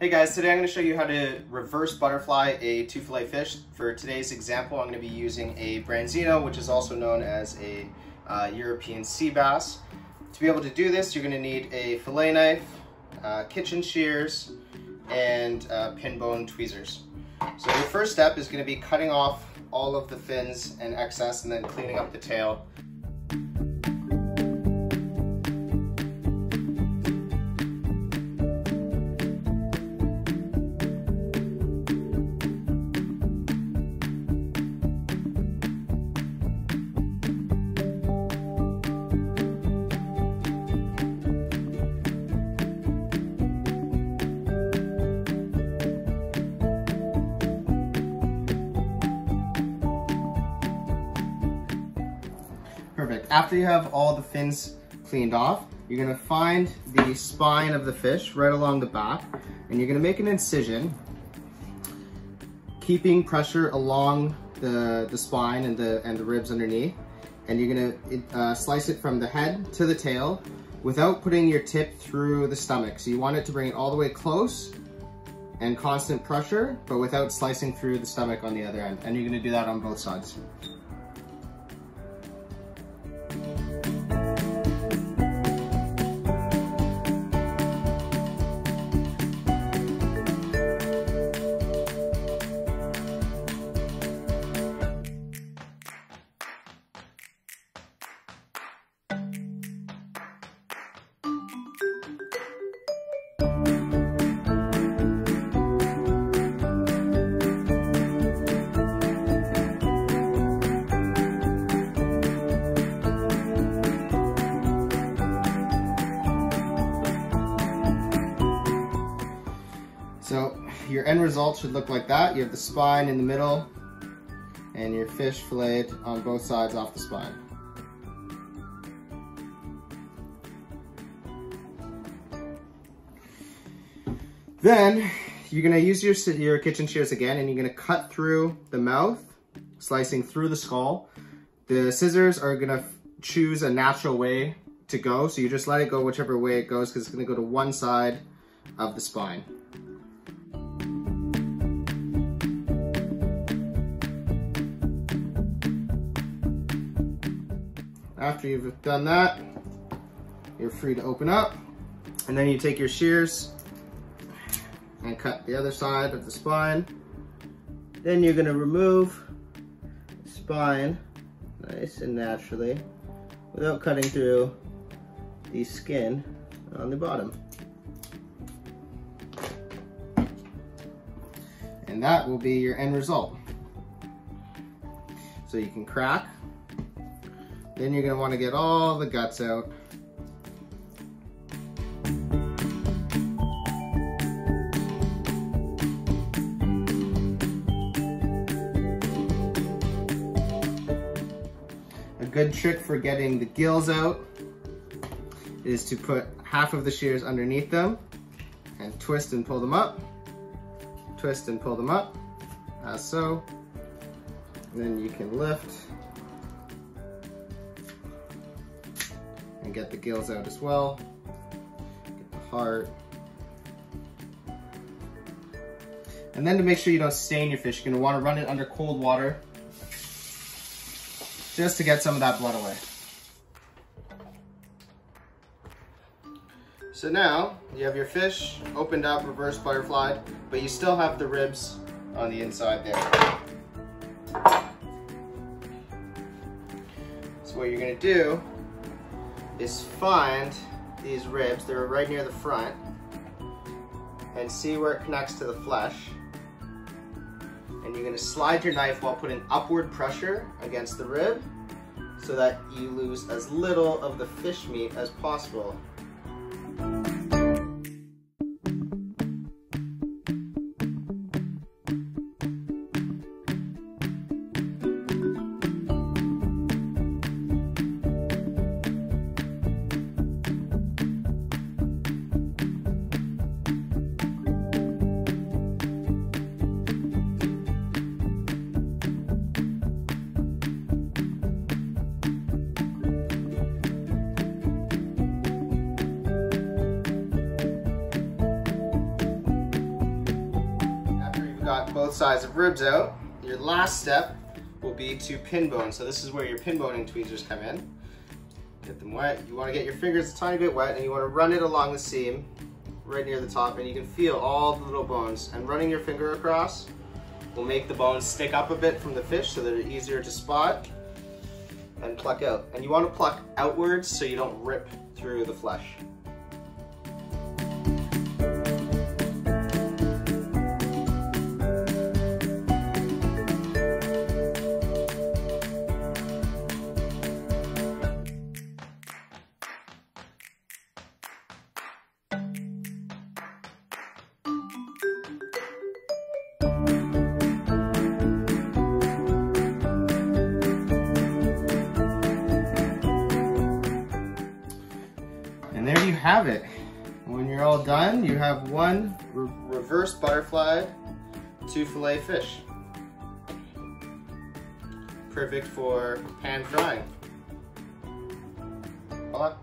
Hey guys, today I'm going to show you how to reverse butterfly a two fillet fish. For today's example, I'm going to be using a branzino, which is also known as a uh, European sea bass. To be able to do this, you're going to need a fillet knife, uh, kitchen shears, and uh, pin bone tweezers. So your first step is going to be cutting off all of the fins and excess and then cleaning up the tail. After you have all the fins cleaned off, you're gonna find the spine of the fish right along the back, and you're gonna make an incision, keeping pressure along the, the spine and the, and the ribs underneath, and you're gonna uh, slice it from the head to the tail without putting your tip through the stomach. So you want it to bring it all the way close and constant pressure, but without slicing through the stomach on the other end. And you're gonna do that on both sides. Your end result should look like that. You have the spine in the middle and your fish filleted on both sides off the spine. Then you're gonna use your, your kitchen shears again and you're gonna cut through the mouth, slicing through the skull. The scissors are gonna choose a natural way to go. So you just let it go whichever way it goes because it's gonna go to one side of the spine. After you've done that, you're free to open up. And then you take your shears and cut the other side of the spine. Then you're gonna remove the spine nice and naturally without cutting through the skin on the bottom. And that will be your end result. So you can crack then you're gonna wanna get all the guts out. A good trick for getting the gills out is to put half of the shears underneath them and twist and pull them up. Twist and pull them up, as so. And then you can lift and get the gills out as well. Get the heart. And then to make sure you don't stain your fish, you're gonna wanna run it under cold water just to get some of that blood away. So now you have your fish opened up, reverse butterflied, but you still have the ribs on the inside there. So what you're gonna do is find these ribs, they're right near the front, and see where it connects to the flesh. And you're gonna slide your knife while putting upward pressure against the rib so that you lose as little of the fish meat as possible. Got both sides of ribs out, your last step will be to pin bone. So this is where your pin boning tweezers come in. Get them wet. You want to get your fingers a tiny bit wet and you want to run it along the seam right near the top and you can feel all the little bones. And running your finger across will make the bones stick up a bit from the fish so that they're easier to spot and pluck out. And you want to pluck outwards so you don't rip through the flesh. Have it. When you're all done, you have one re reverse butterfly, two fillet fish. Perfect for pan frying. Voila.